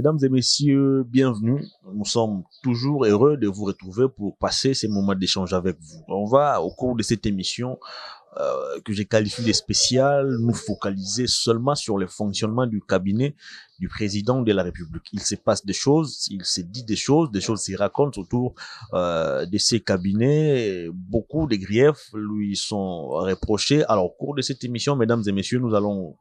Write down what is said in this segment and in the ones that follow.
Mesdames et messieurs, bienvenue. Nous sommes toujours heureux de vous retrouver pour passer ces moments d'échange avec vous. On va, au cours de cette émission, euh, que j'ai qualifiée de spéciale, nous focaliser seulement sur le fonctionnement du cabinet du président de la République. Il se passe des choses, il se dit des choses, des choses se racontent autour euh, de ces cabinets. Beaucoup de griefs lui sont reprochés. Alors, au cours de cette émission, mesdames et messieurs, nous allons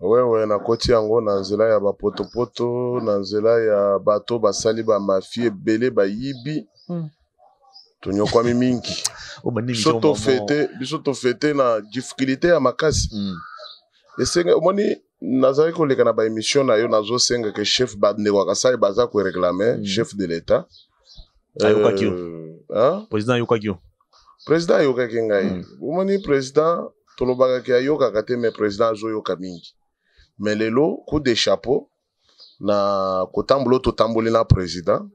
Wewe nakoti yango na nzela ya ba poto poto na nzela ya bato basali ba mafie ebele bayibi hmm. tonyokwami mingi biso tofete na difficulté ya makasi hmm. esenge omoni nazali koleka na baémission na yo nazosenga ke chef bandeko ya kasai baza koreklame hmm. chef de l'état ayokaki yo euh, président ayokaki yo président ayokaki ngai hmm. omoni président tolobaka ke ayokaka te mais président azoyoka mingi mais lelo coup de chapeau na kotambola totamboli na président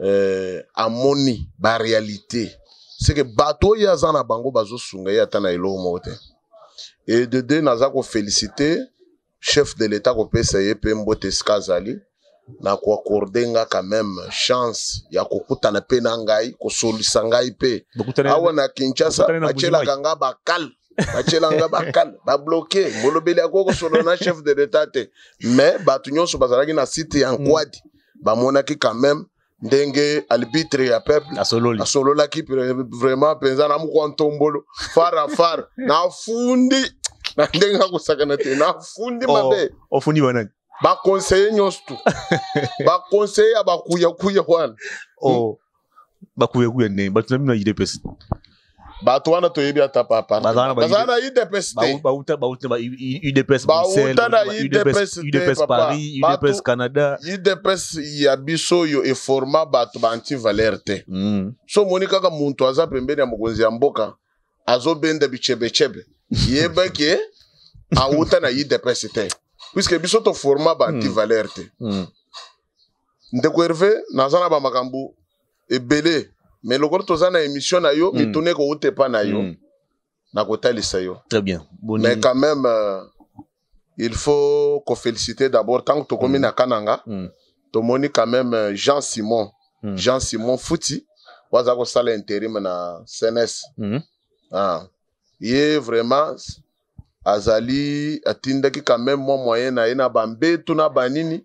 euh, amoni baréalité seke bato oyo aza na bango bazosunga ye ata na eloko moko te e de deux naza kofélicite chef de l'etat kopesa ye pe mbote esika azali na ko accorde nga quand même chance ya kokutana pe na ngai kosolisa ngai pe awa na Kinshasa batielaka nga bakale batyelanga bakale babloke molobeli akoki kosolola na chef de l'etat te mais bato nyonso bazalaki na site ya nkwadi bamonaki quand même ndenge albitre ya peuple asololi asololaki vraiment mpenza na mokwa ntombolo fara fara nafundi na ndenge akosakana te nafundi oh, mabe ofundi banani bakonseye nyonso tu bakonseye ya bakuyakuya wana oh, bakuyakuya ndenge bato na bino ya idps bato wana toyebi ata papa bazala na udps tebauta na udps paris canada udps ya biso oyo eforma bato ba antivalere te mm. so omoni kaka moto aza pembeni ya mokonzi ya mboka azobenda bichebechebe yebake awuta na udps te puiske biso toforma ba antivalere mm. te mm. ndeko herve naza na bamakambo ebele mais lokola toza na émission na yo mm. mituna ekouta epa na yo mm. nakotalisa yo très bien Boni. mais quand même euh, il faut koféliciter d'abord ntango tokomi mm. na kananga mm. tomoni quand même euh, jean simon mm. jean simon futi oyo aza kosala intérim na cns mm. ah. ye vraiment azali atindaki quand même mwa moyen na ye na bambeto na banini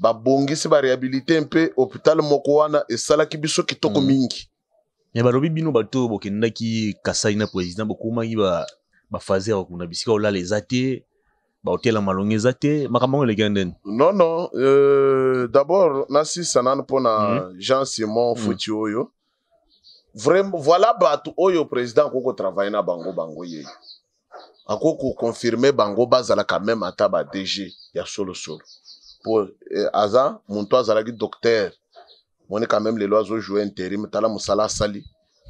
babongisi barehabilite mpe hôpital moko wana esalaki biso kitoko mm. mingi me balobi bino bato oyo bokendaki kasai na président bokomaki bafaze ya kokunda bisika olala eza te baotela malongi eza te makambo yango elekaki ndeni non non euh, d'abord nasisa nanu mpo na mm. jean simon mm. futi oyo Vraiment, voilà bato oyo président akoki kotravaille na bango bango ye akoki koconfirme bango bazala quand même ata ba DG ya solosolo po eh, aza muntu azalaki docteur moni quand même lelo azojoue interim tala mosala asali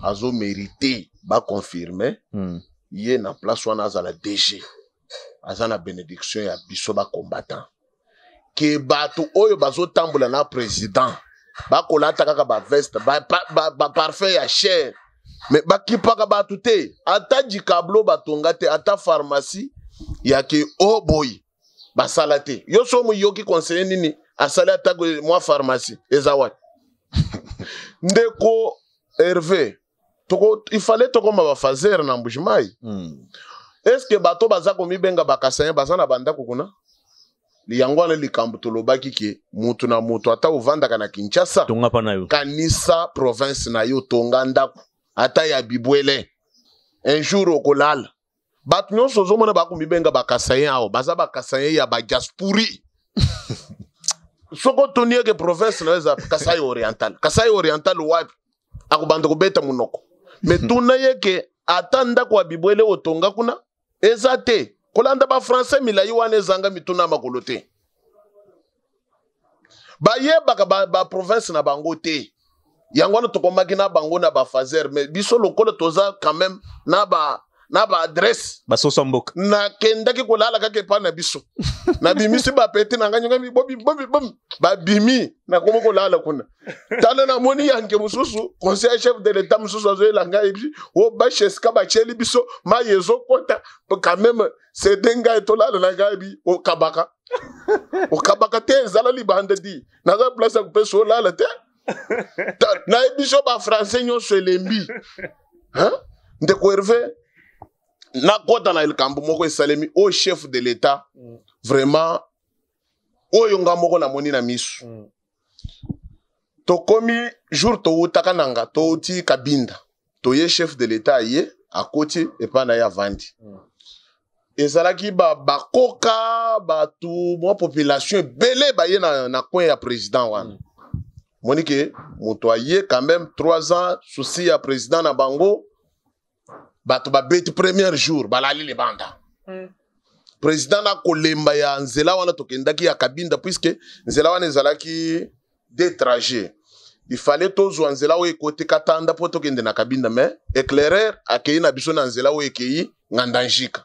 azomerite baconfirme mm. ye na place wana azala DG aza na benediction ya biso bacombattant ke bato oyo bazotambola na president bakolata kaka baveste baparfum ba, ba, ba ya chere me bakipaka bato te ata dikablo batonga te ata pharmacie ya ke o oh boyi basala te yo so moyoki conseille nini asali ata mwa pharmacie eza wapi ndeko herve toko il fallait tokoma ba fazer na mbujimai mm. est ce que bato baza komibenga bakasayen baza na bandako kuna yango wana likambo tolobaki ke motu na motu ata ovandaka na kinshasa kanisa province na yo tonga ndako ata ya bibwele un jour okolala bato nyonso ozomona bakomibenga bakasayen awa baza bakasayen ya badiaspori soki otuni yeke province na yo eza kasai oriental kasai oriental wapi akobanda kobeta monoko me tuna yeke ata ndako ya bibwele otonga kuna eza te kolanda bafrançais milai wana ezanga mituna ya makolo te bayebaka ba, ba province na bango te yango wana tokomaki na bango na bafazer mais biso lokola toza quand même na ba na baadresse basosa mboka nakendaki kolala kaka epai na biso nabimisi bapeti na ngai nyongami bobi bobi bobi babimi nakomi kolala kuna tala namoni yanke mosusu conseil chef de l'etat mosusu azoyela ngai ebi o oh, bacheska batieli biso mai ezokota quand même sede ngai tolala na ngai bi okabaka okabaka te ezala libanda di naza place ya kopesa olala te nayebi so bafrançais nyonso elembi ndeko herve nakota na likambo moko esalemi oyo chef de l'etat mm. vraiment oyo nga moko namoni na misu mm. tokomi jour towutaka na nga towuti kabinda toye chef de l'etat aye akoti epai na ye avandi hmm. ezalaki bakoka bato mwa population ebele baye na, na coin ya président wana omoni hmm. ke moto aye quand même 3 ans souci ya président na bango bato babeti première jour balali libanda mm. président na kolemba ya nzela wana tokendaki ya kabinda puiske nzela wana ezalaki de trajet il fallait tozwa nzela oyo ekoti katanda mpo tokende na kabinda mais éclairer akei na biso na nzela oyo ekei ngandanjika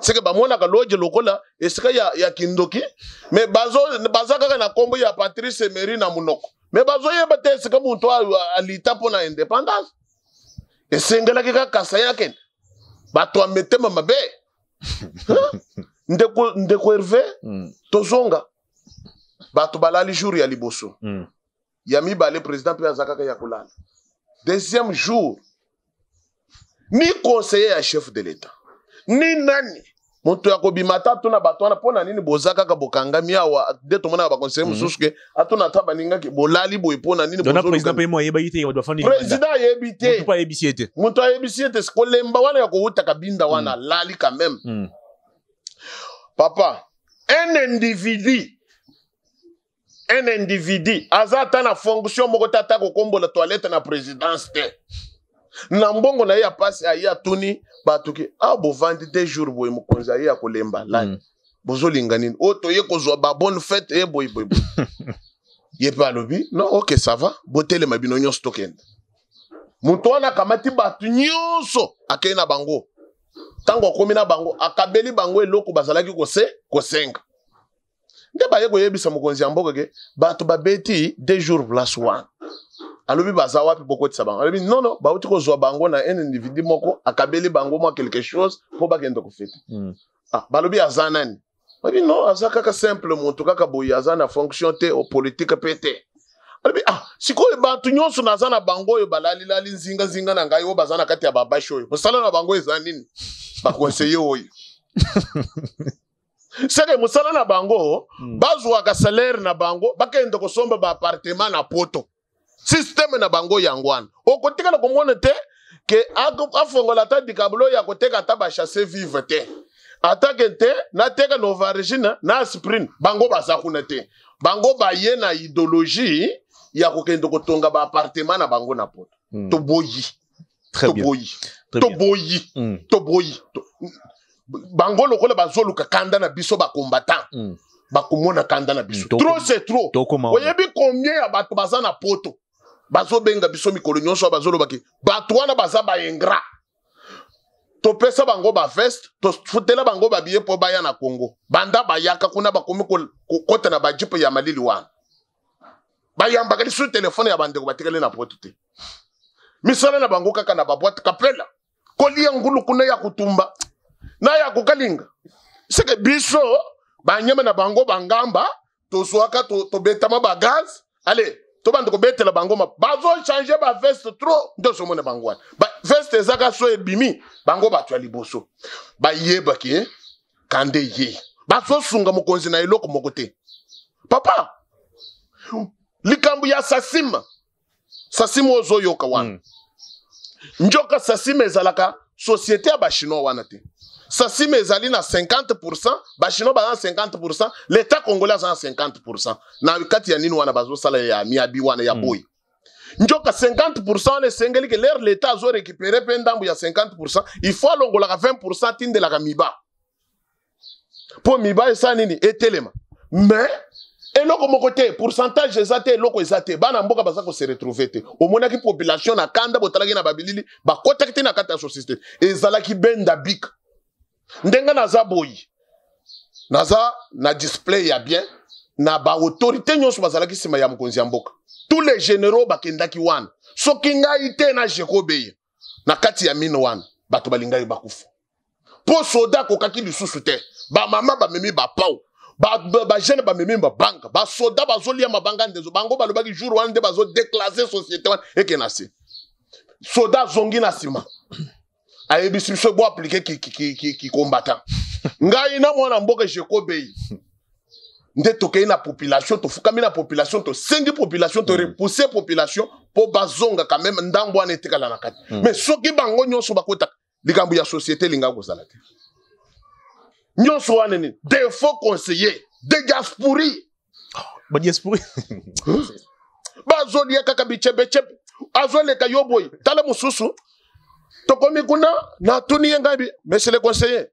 seke bamonaka loge lokola esika ya, ya kindoki me bazo baza kaka na nkombo ya patrice emery na monoko me bazoyeba te esika moto alita mpo na independance esengelaki kaka kasa yake bato ya mitema mabe ndeko ndeko herve mm. tozonga bato balali jour ya liboso mm. ya mibale president mpe aza kaka ya kolala deuxième jour ni conseiller ya chef de l'etat ni nani moto ya kobima ata atuna bato wana mpo na nini boza kaka bokangami awa nde tomonaka baconseiller mhm. mosusu ke atuna ata baningaki bolali boye mpo na nini président ayebi te moto ayebisi ye te kolemba wana ya kowuta kabinda wana mhm. alali quand même mhm. papa un individu un individu aza ata na fonction moko te ata kokombola toilette na présidence te na mbongo na ye ya mpasi aye atuni bato ke awa ah, bovandi de jour boye mokonzi aye ya kolemba lani mm. bozolinga nini oyo oh, toye kozwa babonne fete e eh, boye boye boye ye mpe alobi non ok ça va botelema bino nyonso tokenda moto wana akamati bato nyonso akei na bango ntango akomi na bango akabeli bango eloko bazalaki kose kosenga nde baye koyebisa mokonzi ya mboka ke bato babeti deux jours place wana alobi baza wapi bokotisa bango alobi nono bauti kozwa bango na un individu moko akabeli bango mwa quelque chose mpo bakende kofeta mm. ah, balobi aza nani alobi no aza kaka simple moto kaka boye aza na fonction te opolitike mpe te alobi ah sikoyo bato nyonso naza na bango oyo balalilali nzinganzinga na ngai oyo baza na kati ya babashi oyo mosala na bango eza nini bakonseye oyo seke mosala na bango mm. bazwaka salaire na bango bakende kosomba baapartema na poto systeme na bango yango wana okotikala komona te ke afongola ata dikabulo ya koteka ata bachasse vive te atake te nateka nova regine na aspirine bango baza kuna te bango baye na idologie ya kokende kotonga baapartema na bango na poto mm. toboyi Très bien. toboyi Très bien. toboyi Mm, toboyi To- bango lokola bazoluka kanda na biso bacombattant mm. bakomona kanda na biso Mm, toko- trop c'est trop tokoma wana. oyebi combien ya bato baza na poto bazobenga biso mikolo nyonso bazoloba ke bato wana baza baingra topesa bango baveste tofutela bango babiye mpo baya na congo banda bayaka kuna bakomi kol- kokota na bajipe ya malili wana bayambaka lisusu telefone ya bandeko batikali na poto te misala na bango kaka na babwate kapela kolia ngulu kuna ya kotumba na ya kokalinga seke biso banyama na bango bangamba tozwaka tobetama to bagaze ale tobanda kobetela bango ma bazochange baveste trop nde ozomona bango wana veste ezaka so ebimi bango bato ya liboso bayebaki kande ye bazosunga mokonzi na eloko moko te papa likambo ya sasima sasima ozoyoka wana mm. njoka sasima ezalaka société ya bachinois wana te sasima ezali na 50 pourcent bachinois baza na 50 pourcent l'état congolais aza na 50 pourcent na kati ya nini wana bazosala ya miabi wana ya hmm. boye mm. njoka 50 wana esengeli ke lere leta azo récupere mpe ndambo ya 50 il faut alongolaka 20 atindelaka miba mpo miba esa nini etelema mais eloko moko te pourcentage eza te eloko eza te bana mboka baza kose retrouve te omonaki population na kanda botalaki na babilili bakotaki te na kati ya société ezalaki benda bika ndenge naza boyi naza na display ya bien na baautorité nyonso bazalaki nsima ya mokonzi ya mboka tous les généraux bakendaki wana soki ngai te na jeko beya na kati ya mine wana bato balingaki bakufa mpo soda akokaki lisusu te bamama bamemi bapau bajeune bamemi mabanga basoda bazolia mabanga ndezo bango balobaki jour wana nde bazodeklase société wana eke na se soda azongi na nsima ayebisi biso bo aplike kikombatant ngai na mwana mboka jekobei nde tokei na population tofukami na population tosengi population torepousse mm. population mpo bazonga quand même ndambo wana etikala na kati mm. mais soki bango nyonso bakotaka likambo ya société elingaki kozala te nyonso wana nini defo conseiller de diaspori ba diaspora bazolia kaka bichebechebe azoleka yo boye tala mosusu tokomi kuna natuni ye ngai monsieur le conseiller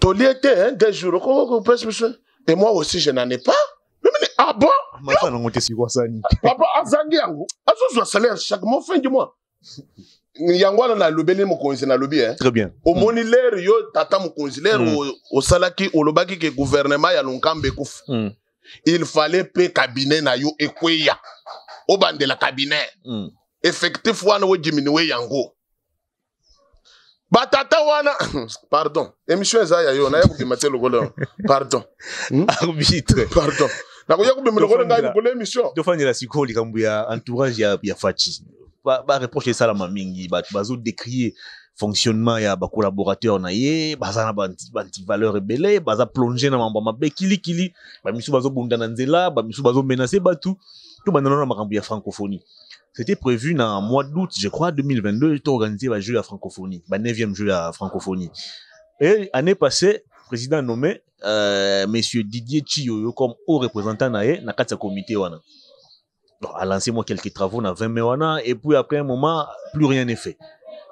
tolie te hein, deux jours okokopesa biso et moi aussi je n'en ai pas ah bon papa azangi yango azozwa salaire chaque mois fin du mois yango wana nalobeli mokonzi nalobi eh. très bien omoni mm. lere yo tata mokonzi lere mm. osalaki olobaki ke gouvernement ya lonkambe ekufa mm. il fallait mpe cabinet na yo ekweya obandela cabinet mm. effectif wana odiminue yango batata wana pardon émission eza ya yo naya kobima te lokola pardon hmm? arbitre pardon nakoya kobima lokola ngai lokola émission tofandela sikoyo likambo ya entourage ya, ya faci bareproche esalama mingi bato bazodécrie fonctionnement ya bacollaborateur na ye baza na bantivaleur ebele baza plonge na mambo mabe kilikili bamisu bazobunda na nzela bamisu bazomenase bato tobandana na makambo ya francophonie C'était prévu na mois d'août, je crois, 2022, to organiser ba jeux ya francophonie, ba 9e jeux ya francophonie. Et année passée, président nommé euh, monsieur Didier Chiyoyo comme haut représentant na ye na kati ya comité wana. Donc, a lancé moi quelques travaux na 20 mai wana et puis après un moment, plus rien n'est fait.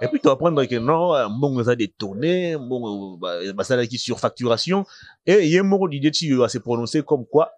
Et puis tu apprendre que non, euh, mbongo eza détourné, mbongo ba- basalaki surfacturation et ye moko Didier Chiyoyo a se prononcer comme quoi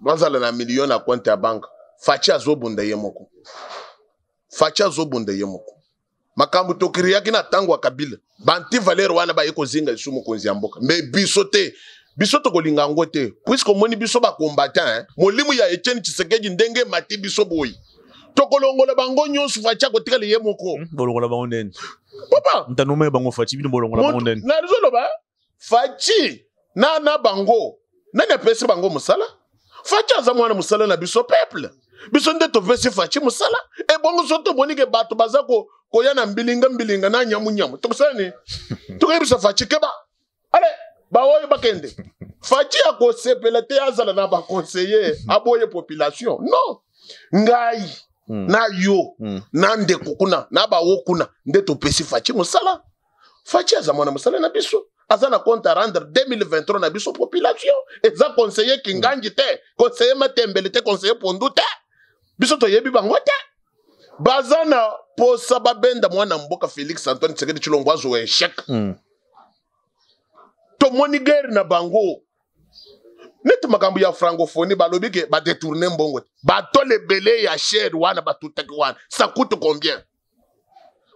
bazala na million na compte ya banque faci azobunda ye moko faci azobunda ye moko makambo tokiriyaki na ntango ya kabila banti valeur wana baye kozinga lisu mokonzi ya mboka me biso te biso tokolinga yango te puiske omoni biso bakombatan eh? molimo ya etienne tshisekedi ndenge emati biso boyi tokolongola bango nyonso faci akotikala ye moko hmm, bolongola bango ndeni papa ntanoma ye bango faci bino bolongola bango ndeni nazoloba Fatshi na na bango nani apesi bango mosala? Fatshi aza mwana mosala na biso peuple. Biso nde topesi Fatshi mosala. Ebongo so tomoni ke bato baza ko koya na mbilinga mbilinga na nyamu nyamu. Tokosala nini? Tokoyebisa Fatshi keba. Ale baoyo bakende. Fatshi akosepela te azala na ba conseiller aboye population. Non. Ngai mm. na yo mm. na ndeko kuna na bawo kuna nde topesi Fatshi mosala. faci aza mwana mosala na biso aza na compte à rendre 2023 na biso population eza conseiller kinganji te conseiller matembele te conseiller pondu te biso toyebi bango te baza na posa babenda mwana mboka félix antoine tshisekedi tshilombo azwa echec mm. tomoni guerre na bango neti makambo ya francophonie balobi ke badetourne mbongo te batole ebele ya shere wana batutaki wana sakutu combien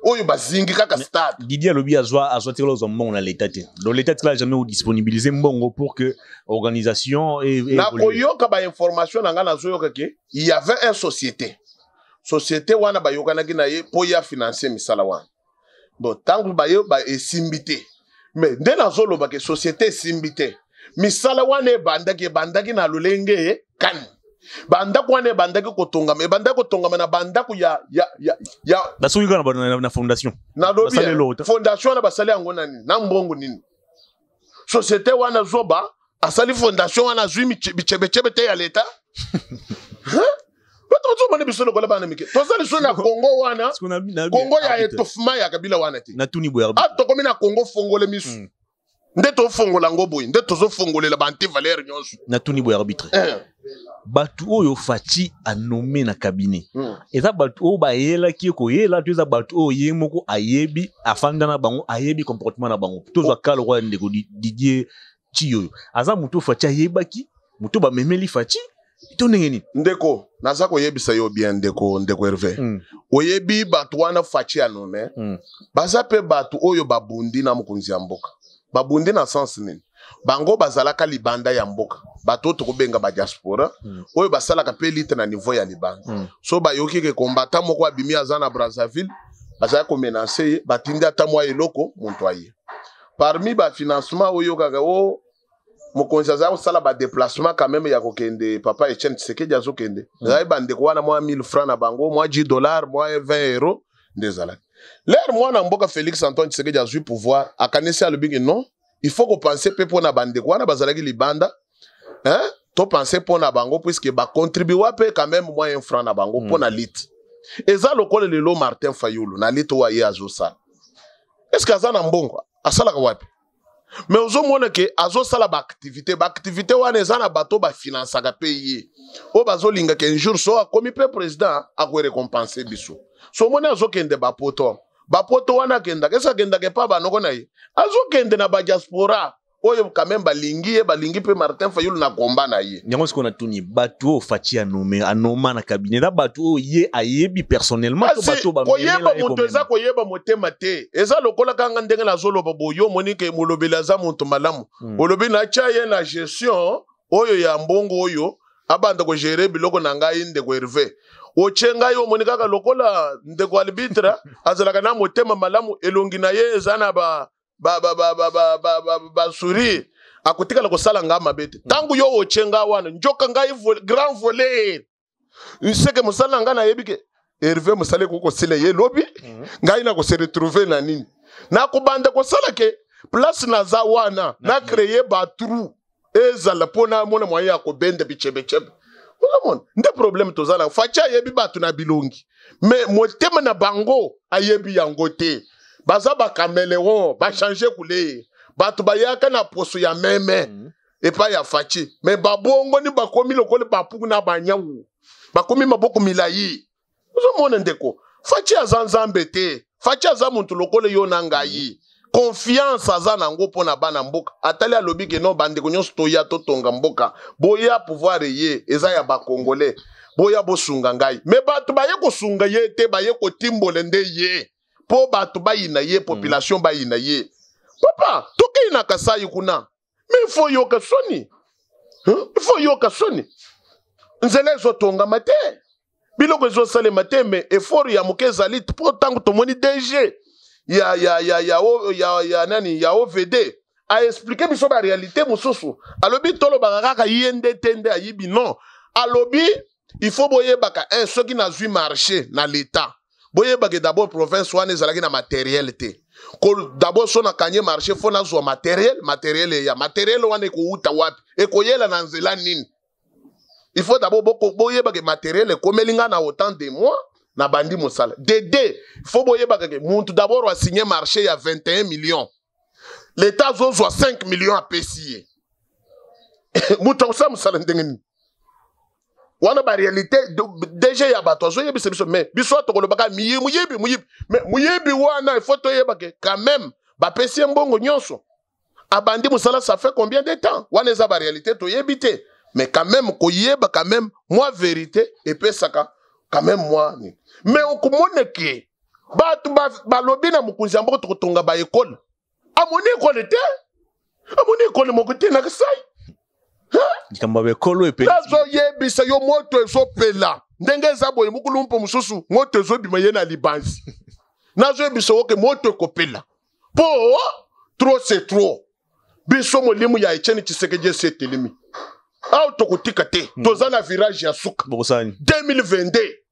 oyo bazingi kaka stade didi alobi azwa azwa tikala ozwa mbongo na leta te donc leta tikala jamais odisponibilize mbongo pour que organisation e, e na koyoka bainformation na ngai nazoyoka ke il y avait un société société wana bayokanaki na ye mpo ye afinanse misala wana donc ntango baye esimbi te me nde nazoloba ke societe esimbi te misala wana ebandaki ebandaki na lolenge kani bandako wana ebandaki kotongama ebandaki kotongama na bandako ya ya ya ya basoki kaka na, na, na fondation nalobi fondation wana basali yango na nini na mbongo nini societe wana zoba asali fondation wana azwi bichebechebe te ya leta bato bazomona biso lokola bana mike toza lisusu na kongo wana kongo ya etofuma ya kabila wana te a tokomi na kongo fongole misu hmm. nde tofongola yango boye nde tozofongolela bante valeur nyonso natuni boye arbitre eh. bato oyo faci anome na cabinet hmm. eza bato oyo bayelaki ye koyela to eza bato oyo ye moko ayebi afanda na bango ayebi comportement na bango tozwa oh. ka lokola ndeko didier Fatshi oyo aza moto oyo Fatshi ayebaki, moto oyo bamemeli Fatshi to ndenge nini? Ndeko, naza koyebisa yo bien ndeko ndeko Herve. Mm. Oyebi bato wana Fatshi ya nome mm. baza mpe bato oyo babundi na mokonzi ya mboka. Babundi na sens nini? Bango bazalaka libanda ya mboka. Bato oyo tokobenga ba diaspora mm. oyo basalaka mpe lite na niveau ya libanda. Mm. So bayoki ke combattant moko abimi aza na Brazzaville, bazali komenase ye, batindi ata mwa eloko, moto aye. parmi ba financement oyokaka o oh, mokonzi azali kosala badeplacement quand même ya kokende papa etienne tshisekedi azokende hmm. ezali bandeko wana mwa 1000 franc na bango mwa 10 dollar mwa 20 euro nde ezalaki lere mwana mboka félix antoine tshisekedi azwi pouvoir akanisi alobiki non il faut kopense mpe mpo na bandeko wana bazalaki libanda hein? topense mpo na bango puiske bacontribua mpe quand même mwa 1 franc na bango mpo hmm. na lite eza lokola lelo martin fayulu na lite oyo aye azosala est ce que aza na mbongo asalaka wapi me ozomona ke azosala baaktivité baaktivité wana eza na bato bafinansaka mpe ye oyo bazolinga ke jour so akomi mpe président akoerekompense biso so omoni azokende bapoto bapoto wana akendaka esi akendaka epa banoko na ye azokende na badiaspora oyo quand même balingi ye balingi mpe martin fayulu na komba na ye yango sikoyo natuni bato oyo faci anome anoma na kabine na bato oyo ye ayebi personnellement to bato oyo koyeba moto eza koyeba motema te eza lokola kanga ndenge nazoloba boyo omoni ke molobeli aza moto malamu hmm. olobi natya ye na gestion oyo ya mbongo oyo abanda kogere biloko na ngai ndeko herve otye ngai omoni kaka lokola ndeko albitre azalaka na motema malamu elongi na ye eza na ba ba ba ba ba ba ba ba ba sourire akotikala kosala ngai mabe te ntango yo otye ngai wana njoka ngai grand voler seke mosala na ngai nayebi ke herve mosala ekoki kosila ye lobi mhm. ngai na kose retrouve na nini nakobanda kosala ke place naza wana na créer batrou ezala mpo na amona mwaye ya kobenda bichebechebe okomona nde probleme toza na faci ayebi bato na bilongi me motema na bango ayebi yango te baza bakameleon bachange couleur bato bayaka na poso ya meme mm. epai ya faci me babongoni bakomi lokola bapuku na banyau bakomi maboko milai ozomona ndeko faci aza nzambe te faci aza motu lokola yo na ngai confiance aza na yango mpo na bana mboka atali alobi ke no bandeko nyonso toya totonga mboka boya pouvoir eye eza ya bacongolais boya bosunga ngai me bato baye kosunga ye te baye kotimbola nde ye mpo bato bayina ye population bayina ye papa tokei na kasai kuna me il faut yoka soni il faut yoka soni nzela ezotongama te biloko ezosalema te me effort ya moke ezali mpo ntango tomoni dg ya, ya, ya, ya, ya, ya, nani ya ovd aexplike biso barealité mosusu alobi tolobaka kaka ye nde te nde ayibi non alobi il faut boyebaka un soki nazwi marché na l'etat boyebake d'abord province wana ezalaki na materiel te d'abord so nakanye marché fo nazwa materiel materiel eya materiel wana ekowuta wapi ekoyela na nzela nini il faut d'abord boyebake materiel ekomeli ngai na autant de mois nabandi mosala dede fo boyebaka ke muntu d'abord asigne marché ya 21 millions leta azozwa 5 million apesi ye moto akosala mosala ndenge nini wana barealité dg ya bato azoyebisa biso mais biso oyo tokolobaka miye moyibi moyibi mais moyibi wana ifo toyebake quand même bapesi ye mbongo nyonso abandi mosala ça fait combien de temps wana eza barealité toyebi te mais quand même koyeba quand même mwa verité epesaka quand même mwa nini mais okomona ke bato balobi na mokonzi ya mboka tokotonga baekole amoni ekole te amoni ekole moko te na kasai likambo ya baekolo epenazoyebisa yo moto ezopela ndenge eza boye mokulu mpo mosusu moto ezobima ye na libanzi nazoyebisa oke moto ekopela mpo trop se trop biso molimo ya etienne tshisekedi esi etelemi awa tokotika te hmm. toza na virage ya suka 2022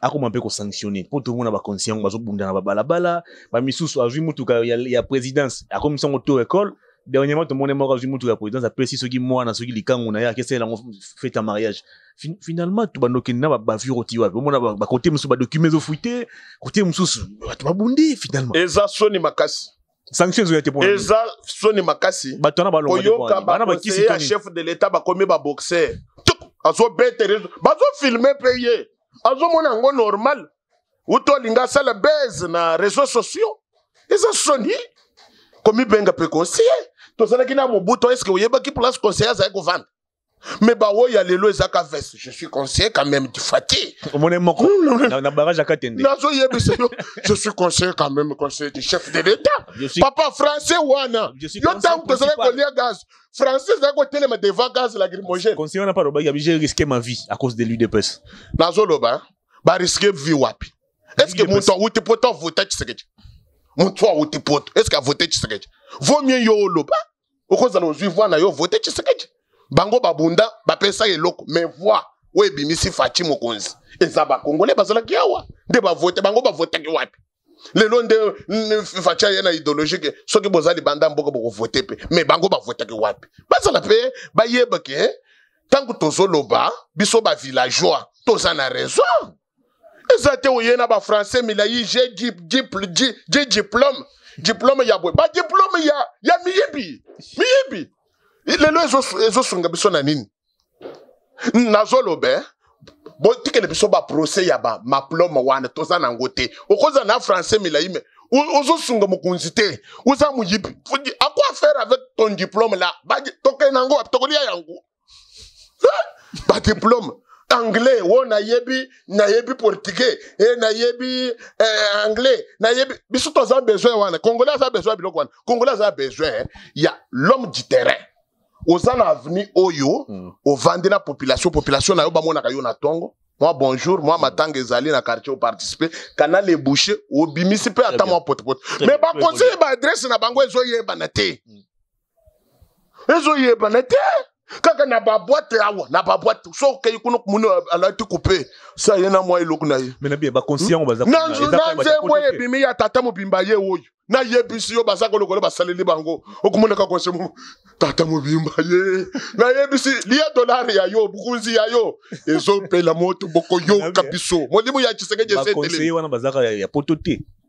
akoma mpe kosanctionne mpo tomona bakonsi yango bazobunda na babalabala bamisusu azwi motuka ya, ya présidence akomisi yango to école dernièrement tomoni moko azwi motuka ya présidence apesi soki mwana soki likangu na ye akesalela yango fete ya mariage fin, finalement tobanda okende na babavure oti wapi omona bakote mosusu badocument ezofuite kote mosusu bato babundi finalement eza soni makasi sanction ezoya te mpona eza soni makasi bato wana balongoyoka bakonseye ya chef de l'etat bakomi baboxer azobetele bazofilme mpe ye azomona yango normal uto alinga asala base na réseau sociaux eza soni komibenga mpe conseiller tozalaki na mobutu eske oyebaki place conseiller azali kovanda mais baoyo ya lelo eza ka veste je suis conseiller quand même du fati omone moko na barrage aka tende nazoyebisa yo je suis conseiller quand même conseiller du chef de l'état papa français wana yo ntango tozalaki kolia gaz français ezalaki kotelema devant gaz lacrymogène conseiller wana mpe alobaki abi j'ai risqué ma vie à cause de l'udps nazoloba bariske vie wapi est ce que moto awuti poto avota tshisekedi moto awuti poto est ce que avota tshisekedi vaut mieux yo oloba okozala ozwi voi na yo vote tshisekedi bango babunda bapesa ye eloko mais voi oyo ebimisi faci mokonzi eza bakongole bazalaki awa nde bavote bango bavotaki wapi lelo nde faci aye na ideologique soki boza libanda mboka bokovote mpe mais bango bavotaki wapi bazala mpe bayeba ke ntango tozoloba biso bavillageois toza na raison eza te oye na bafrançais milai je diplome diplome ya boye badiplome ya, ya miyibi miyibi lelo ezosunga biso na nini nazolobe botikele biso baprocès ya bamaplome wana toza nango te okozala na français milai me ozosunga mokonzi te oza moyibi à quoi faire avec ton diplome là tokende yango wapi tokolia yango ba diplôme anglais wo nayebi nayebi portugais e nayebi eh, anglais nayebi biso toza besoin wana congolais aza besoin ya biloko wana congolais aza besoin eh, ya l'homme du terrain oza na avenue oyo mm. ovandi na population population na yo bamonaka yo na ntongo mwa bonjour mwa hmm. matanga ezali na quartier oparticipe kanal ebouche obimisi mpe ata mwa potepote me bakonzi ye baadresse na bango ezoyebana te mm. ezoyebana te kaka na babwate awa na babwate so okei kuna moni alati kupe sa ye na mwa eloko na ye na nzembo oyo ebimi ya tata mobimba ye oyo nayebisi yo baza kolokola basaleli bango okomonaka konse tata mobimba ye nayebisi lia dolare ya yo bokonzi ya yo ezopela moto bokoyoka biso molimo ya tshisekedi esetele wana bazaka ya poto te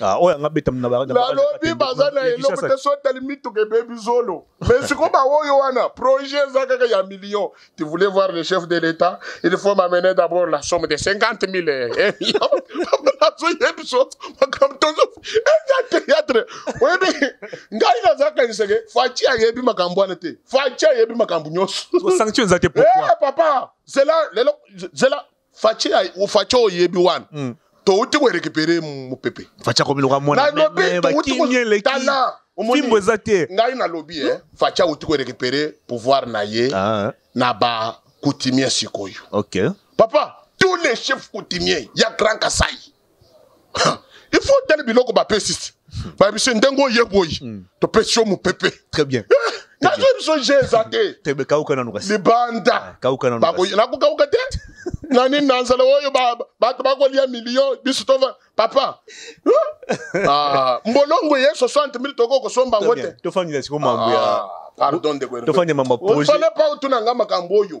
Ah, oyo anga beta na baraka na lobi baza na eloko te so tali mituka ebebi zolo mais siko baoyo wana projet eza kaka ya million tu voulais voir le chef de l'état il faut m'amener d'abord la somme de 50 000 azoye biso makambo tozo eza théâtre oyebi ngai naza kaniseke faci ayebi makambo wana te faci ayebi makambo nyonso sanction eza te pourquoi eh, papa zela lelo zela Fatshi Fatshi oyebi wana. Mm. Touti ko récupérer mupepe. Fatshi akomi loka mwana. Na lobi touti ko tala. Fimbo eza te. Ngai na lobi eh. Fatshi auti ko récupérer pouvoir na ye. Ah. Na ba coutumier sikoyo. OK. Papa, tous les chefs coutumiers ya Grand Kasaï. il faut otali biloko bapesisi bayebi biso ndenge oye boyi hmm. topesi yo mopepe très bien eh, nazwi biso je eza te libanda nakokauka te na nini na nzala oyo bato bakolia milio biso tova papa eh? ah, mbolongo ye 60 mille tokoki kosomba yango te tofandi mambo ya ah, pardon ndeko fallait pas otuna nga makambo oyo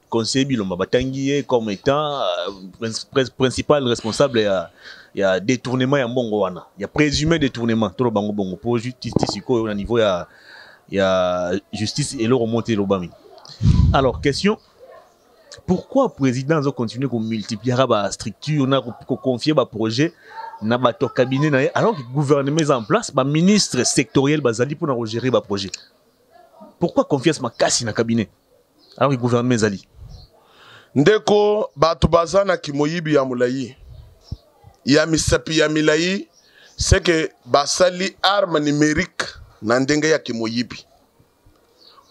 conseiller bilomba batangi ye comme étant euh, principal responsable ya ya détournement ya mbongo wana ya présumé détournement tolo bango bongo po justice sikoyo na niveau ya ya justice eloko moko te elobami alors question pourquoi président azo continuer komultipliaka bastructure na koconfie baprojet na bato ya cabinet na ye alors que gouvernement eza en place baministre sectoriel bazali mpona kogérer baprojet pourquoi confiance makasi na cabinet alors que gouvernement ezali ndeko bato baza na kimoyibi ya molai ya misapi ya milai seke basali arme numerique na ndenge ya kimoyibi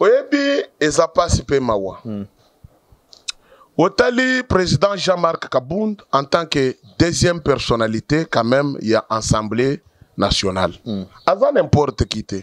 oyebi eza mpasi mpe mawa hmm. otali président jean-marc kabund en tant que deuxième personnalité quand même ya assemblée nationale hmm. aza n'importe qui te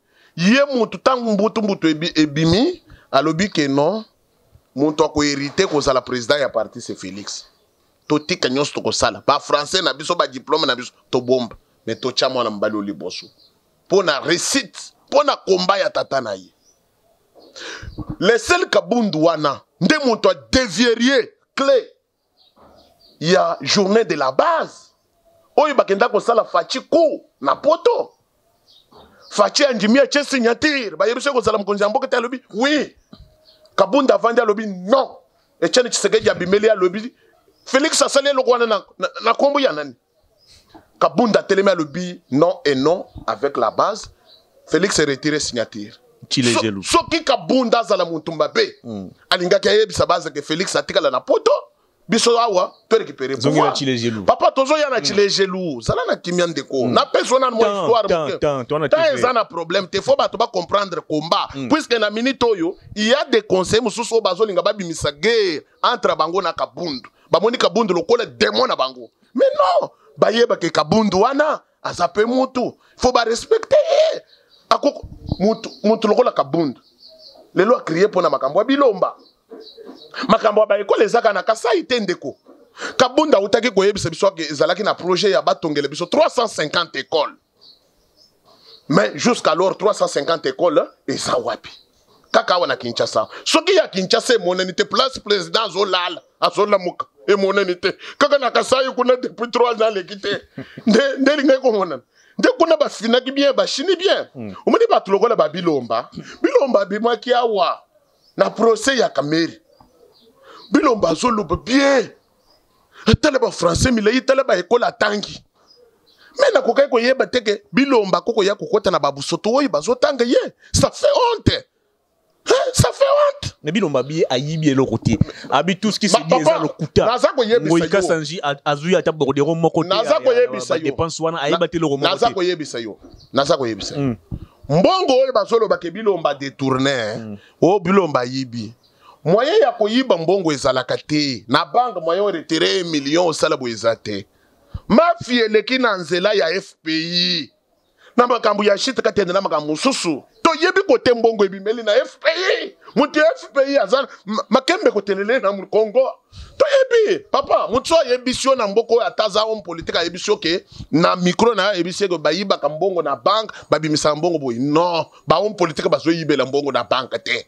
ye mutu ntango mbutu mbutu ebimi alobi ke non moto akoherite kozala président ya parti se félix totika nyonso tokosala bafrançais na biso badiplome na biso tobomba me totya mwana mobali o liboso mpo na réussite mpo na komba ya tata na ye lesel kabundu wana nde moto adevierie cle ya journée de la base oyo bakenda kosala faci ku na poto faci andimi atie signature bayebisi ekozala mokonzi ya mboka te alobi oui kabunda avandi alobi non etienne tshisekedi abimeli alobi felix asali eloko wana na nkombo ya nani kabunda atelemi alobi non et non avec la base félix retire signature so, soki kabunda azala motu mabe mm. alingaki ayebisa base ke félix atikala na poto biso awa to récupéré papa tozoya na chilejelu mm. zala na kimia ndeko mm. napesi wana mwa histoire temps eza na problème te fo bato bacomprendre combat mm. puisque na minute oyo il y a des conseils mosusu oyo bazolinga babimisa guerre entre bango na kabundu bamoni kabundu lokola demon na bango mais non bayebaka kabundu wana aza mpe mutu fo barespecte ye akoko mutu, mutu lokola kabundu lelo akrie mpo na makambo ya bilomba makambo ya baekole ezaka na kasai te ndeko kabunda autaki koyebisa biso ezalaki na projet ya batongela biso 350 ekole mais jusqu'alors 350 écoles eza wapi kaka awa na kinshasa soki ya kinshasa emonani te place président azolala azolamuka emonani te kaka na kasai kuna depuis 3 ans aleki te nde nde elingai komonana nde kuna bafinaki bien bashini bien hmm. omoni bato lokola babilomba bilomba abimaki awa na procès ya kameri bilomba azoloba bien atala ba français milai tala ba ekole atangi me nakokaki koyeba te ke bilomba ako koya kokota na babusoto oyo bazotanga ye ça fait honte ça fait honte mais bilomba biye ayibi eloko te abi tout ce qui se dit eza lokuta naza koyebisa yo kasanji azui ata borderon moko te naza koyebisa yo dépense wana ayeba te eloko moko naza koyebisa yo naza koyebisa yo hmm. mbongo oyo bazoloba ke bilomba détourner hmm. o oh, bilomba ayibi Moyen ya koyiba mbongo ezalaka te na banque, moyen oretere million osala boye eza te. Mafia eleki na nzela ya FPI na makambo ya shit katende na makambo mosusu toyebi kote mbongo ebimeli na fpi moto ya fpi aza makembe kotelele na congo toyebi papa moto so ayebisi yo na mboka oyo ata aza homme politique ayebisi yo ke na micro na yo ayebisi yeke bayibaka mbongo na banke babimisaka mbongo boye non bahomme politique bazoyibela mbongo na banke te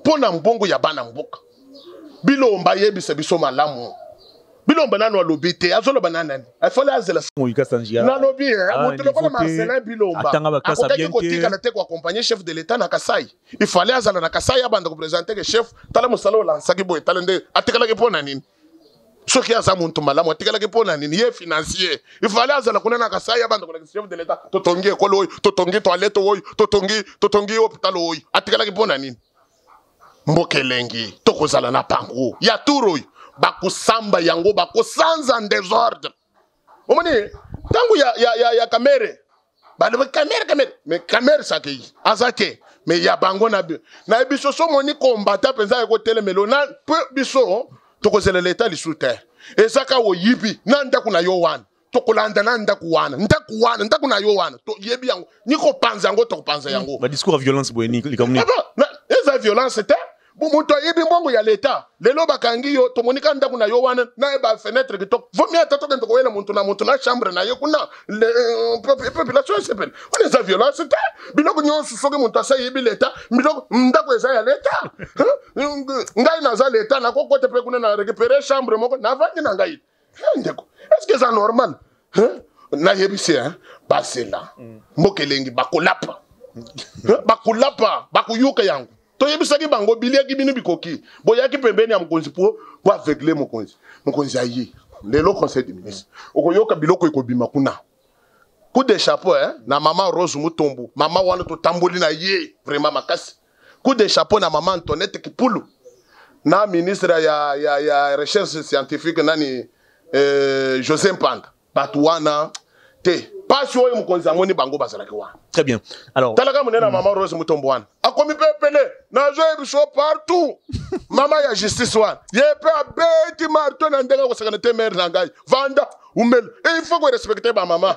mpo na mbongo ya bana mboka bilomba ayebisa biso malamu bilomba nano alobi te azoloba na nani afale azela nalobi eh, ah, moto lokola marcelin bilomba akokaki kotikala te koakompagne chef de l'état na kasai ifale azala na kasai abanda kopresente ke chef tala mosala olansaki boye tala nde atikalaki mpo na nini soki aza muntu malamu atikalaki mpo na nini ye financier ifale azala kuna na kasai abanda kolakisa chef de l'etat totongi ekolo oyo totongi toilette oyo totongi totongi hopital oyo atikalaki mpo na nini mboka elengi tokozala na pango ya tour oyo bakosamba yango bakosanza desordre omoni ntango ya, ya, ya, ya kamere balobi kamere kamere me kamere sakei aza te me ya bango na na biso so omoni kombata mpenza ya kotelemelo na mpe biso tokozela leta lisusu te eza kaka oyibi na ndako na yo wana tokolanda na ndako wana ndako wana ndako na yo wana toyebi yango ni kopanza yango tokopanza yango badiscours ya violence boye likambo nini eza violence te moto ayebi mbongo ya leta lelo bakangi yo tomonika ndako na yo wana na ba fenetre kitoko vomi ata tokende koyela moto na moto na chambre na ye kuna euh, population esepele wana eza violence te biloko nyonso soki moto asi ayebi leta biloko ndako eza ya leta ngai naza leta nakokota mpe kuna na récupere chambre moko navandi na ngai eh, ndeko est ce que eza normal nayebisi bazela mm. mboka elengi bakolapa bakolapa bakoyoka yango toyebisaki bango biliaki bino bikoki boyaki pembeni ya mokonzi mpo po aveugle mokonzi mokonzi aye lelo conseil de ministre okoyoka biloko ekobima kuna coup de chapeau eh? na mama rose mutombo mama wana totamboli na ye vraiment makasi coup de chapeau na maman Antoinette Kipulu na ministre ya, ya, ya recherche scientifique nani eh, José Mpanda bato wana te mpasi oyo mokonzi amoni bango bazalaki wana très bien alors talaka monene ya mm. mama rose mutombo wana akomi mpe pele nazoye biso partout mama ya justice wana ye mpe abeti marto na ndenge akosakana te mere na ngai vanda umela il faut korespecte bamama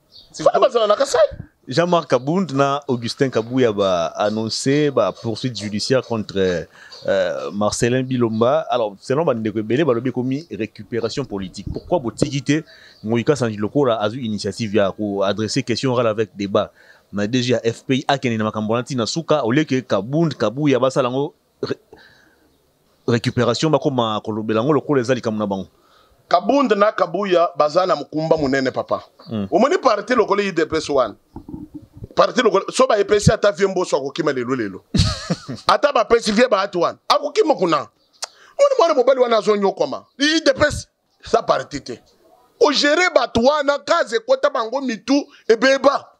Fana bazala na Kasai. Jean-Marc Kabund na Augustin Kabuya ba annoncé ba poursuite judiciaire contre euh, Marcelin Bilomba. Alors selon bandeko ebele balobi komi récupération politique. Pourquoi botigite Moïka Sanjilokola a eu initiative ya ko adresser question orale avec débat na DG ya FPI akende na makambo na tina suka au lieu que Kabund Kabuya basala ngo récupération bakoma kolobela yango lokola eza likambo na bango kabund na kabuya baza na mokumba monene papa mm. omoni parti lokola idps wana parti lokola so baepesi ata vie mboso akokima lelo lelo ata bapesi vie baati wana akokima kuna moni mwana mobali wana azonyokwama idps sa parti te ogere bato wana kaza ekota bango mitu ebeba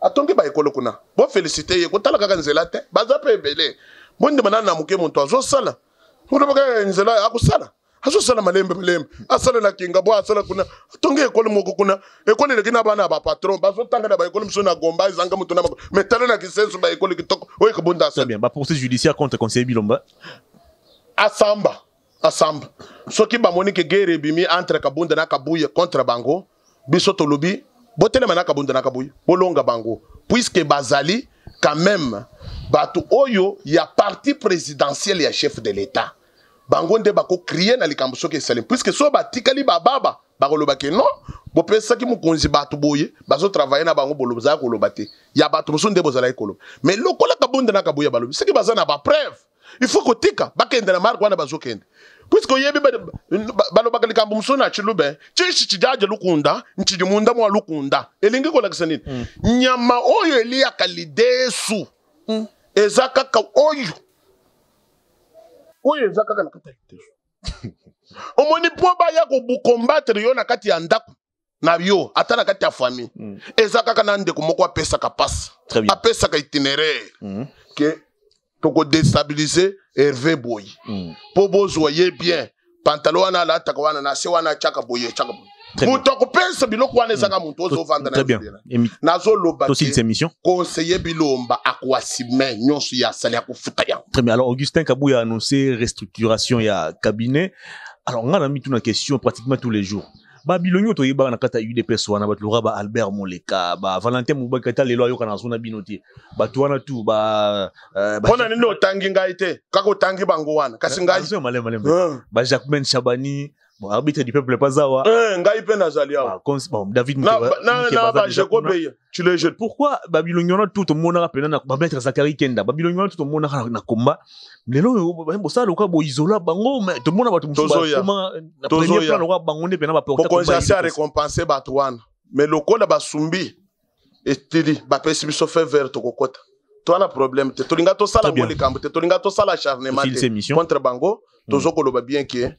atongi ba ekolo kuna bo felicite ye kotala kaka nzela te baza pe ebele bondima nana moke moto azosala olobaka eh, nzela akosala azosala malembe malembe asalela kinga bo asala kuna atongi ekolo moko kuna ekolo eleki na bana ya bapatron bazotanga na baekolo mosusu na gomba ezanga moto na makolo me talela kisenso baekolo kitoko oyo ekobunda asala bien baprocès judiciaire contre conseiller bilomba asamba Ensemble. Soki bamoni ke guerre ebimi entre Kabunda na Kabuye contre bango, biso tolobi botelema na Kabunda na Kabuye, bolonga bango puisque bazali quand même bato oyo ya parti présidentiel ya chef de l'État. Bango nde bako crier na likambo soki esalemi puisque so batikali bababa bakoloba ke non bopesaki mokonzi bato boye bazo travailler na bango boloba zala koloba te ya bato mosusu nde bozalaki koloba mais lokola Kabunda na Kabuye balobi soki baza na ba preuve il faut kotika bakende na marque wana bazokende puisque oyebi balobaka likambo mosusu na chilube chishi chijaja lukunda nchidi munda mwa lukunda elingi kolakisa nini mm. nyama oyo eliyaka lidesu mm. eza kaka oyo oyo eza kaka na kati ya lidesu omoni mpo baya kobukombatre yo na kati ya ndako na yo ata na kati ya famille mm. eza kaka na ndeko moko apesaka mpasi apesaka itineraire mm. ke tokodestabilize herve boye mm. mpo mm. bozwa ye bien pantalo wana alataka wana na se wana atyaka boye atyaka boye moto akopesa biloko wana ezaka mm. moto ozovanda nazoloba conseiller bilomba akoasime nyonso ya asali akofuta yango très bien alors augustin kabuya a annoncé restructuration ya cabinet alors ngai na mituna question pratiquement tous les jours Ba bilongi oyo toyebaka na kati ya UDPS wana bato lokola ba Albert Moleka, ba Valentin Mubaki ata lelo ayokana nazo na bino te. Bato wana tu ba euh, ba- mpona nini otangi ngai te kaka otangi bango wana kasi ngai Nazo ya malema malema. Eh, Ba Jacquemain Chabani, bon arbitre du peuple pazawa. eh, ngai mpe nazali awa Ba Cons- bon, David Na- Muteba- na- Muteba na aza ba déjà kuna. jekobeye Tu le jeune. Pourquoi Babylone on a tout au monde à peine na ba maître Zachary Kenda. Babylone on a tout au monde na combat. Mais là on ça le cas bo isola bango mais tout le monde va tout musuba. Comment la première plan le cas bango ne peine ba porter. Pourquoi j'ai ça récompenser Batouane. Mais le col ba sumbi et tili ba pesi biso fait vert to kokota. Toi na problème te tolinga to sala ngoli kambo te tolinga to sala acharnement te contre bango mm. tozo koloba bien que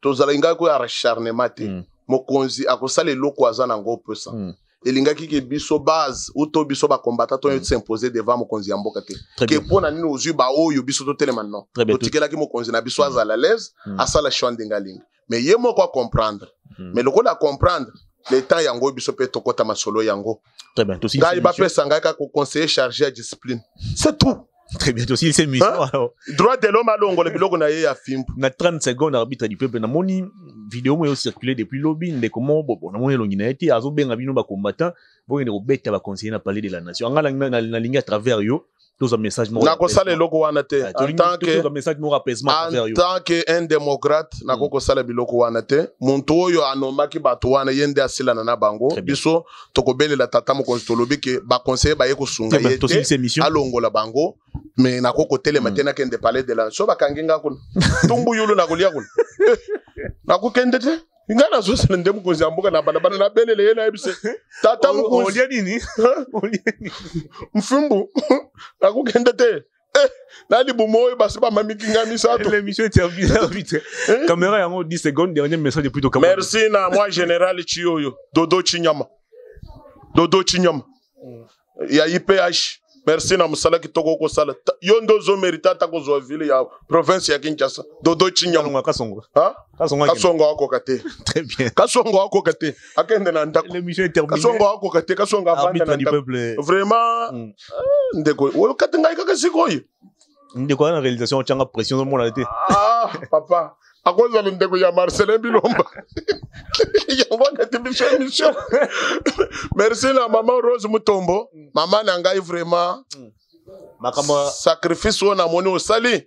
tozala inga ko acharnement te. Mm. Mokonzi akosala eloko aza na ngo pesa. Mm. elingaki ke biso base ou to biso ba combattant to mm. s'imposer devant mokonzi ya mboka te ke mpo na nini ozwi baoyo biso totelema non totikelaki mokonzi na biso mm. azala alaise mm. asala choix ndenge alingi mais ye moko acomprendre mais lokola acomprendre le temps yango oyo biso mpe tokɔta masolo yango ngai bapesa ngai kaka conseiller charge ya discipline c'est tout Très bien, aussi c'est mission hein? alors. Droit de l'homme alongola biloko na ye ya fimbu. Na 30 secondes arbitre du peuple na moni vidéo moyo circuler depuis lobby ndeko mo bobo na moni elongi na ye te azo benga bino ba combattants bo yende kobeta ba conseiller na palais de la nation. Anga na na lingi à travers yo toza message moko nakosala eloko wana te ah, en tant que en tant que un démocrate hmm. nakoki kosala biloko wana te muntu oyo anomaki bato wana ye nde asilana na bango biso tokobelela tata mokonzi tolobi ke baconseiller baye kosunga ye te alongola bango me nakoki kotelema te mm. nakende palais de la so bakangi nga kuna tumbu yulu nakolia kuna eh, nakokende te nga nazosala nde mokonzi ya mboka na balabala nabelela ye nayebi se tata mokonzi mfimbu nakokende te Eh, na libumu oyo basi bamamiki ngai misato l'émission est bien vite eh? caméra yango 10 secondes dernier message depuis tokambo merci na moi général chioyo dodo chinyama dodo chinyama ya IPH merci na mosala kitoko okosala yo nde ozomerita ata kozwa ville ya province ya kinshasa dodo chinyama kasongo akoka te kasongo akoka te akende na ndakokasongo akoka te kasongo avanda na ndako vraiment mm. eh, ndeko okati ngai kaka sikoyo ndeko ya na réalisation otyanga pression ozomonana te ah, papa akozala ndeko ya marcelin bilomba yango akati biso émission merci na mama rose mutombo mm. mama na ngai vraiment mm. sacrifice oyo namoni osali